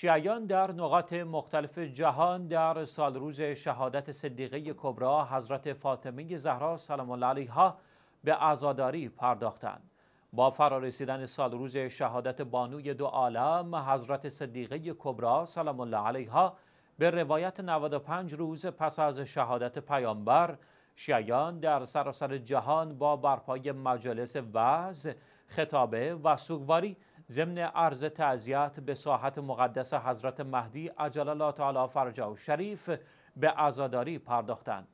شیعیان در نقاط مختلف جهان در سال روز شهادت صدیقه کبرا حضرت فاطمه زهرا سلام الله علیها به عزاداری پرداختند. با فرارسیدن سال روز شهادت بانوی دو عالم حضرت صدیقه کبرا سلام الله علیها به روایت 95 روز پس از شهادت پیامبر شیعیان در سراسر جهان با برپای مجالس وعظ، خطابه و سوگواری ضمن عرض تعذیت به ساحت مقدس حضرت مهدی عجل الله تعالی فرجه و شریف به عزاداری پرداختند.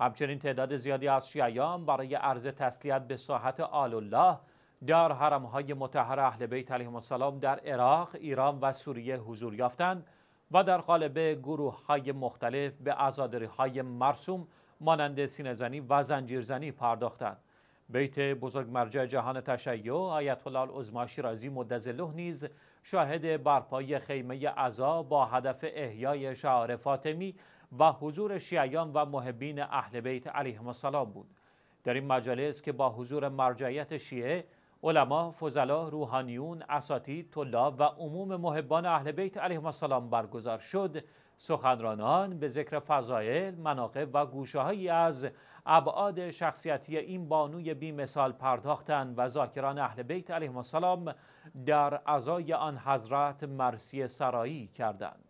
همچنین تعداد زیادی از شیعیان برای عرض تسلیت به ساحت آل الله در حرمهای متحر اهل بیت علیهم السلام در عراق، ایران و سوریه حضور یافتند و در قالب گروه های مختلف به عزاداری های مرسوم مانند سینهزنی و زنجیرزنی پرداختند. بیت بزرگ مرجع جهان تشیع آیت الله العظما شیرازی مدزله نیز شاهد برپای خیمه عزا با هدف احیای شعار فاطمی و حضور شیعیان و محبین اهل بیت علیهم السلام بود. در این مجالس که با حضور مرجعیت شیعه علما، فضلا، روحانیون، اساتید، طلاب و عموم محبان اهل بیت علیهم السلام برگزار شد. سخنرانان به ذکر فضایل، مناقب و گوشه از ابعاد شخصیتی این بانوی بی مثال پرداختند و ذاکران اهل بیت علیهم السلام در ازای آن حضرت مرسی سرایی کردند.